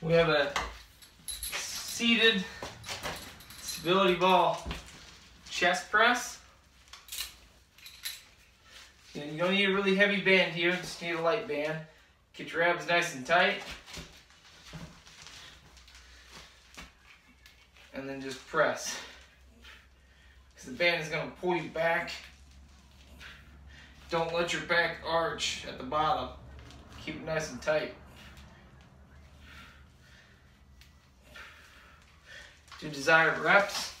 We have a seated stability ball chest press. You don't need a really heavy band here, just need a light band. Get your abs nice and tight. And then just press. Because the band is going to pull you back. Don't let your back arch at the bottom. Keep it nice and tight. Do desired reps.